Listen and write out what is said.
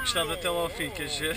gostado até lá ao fim, queres ver?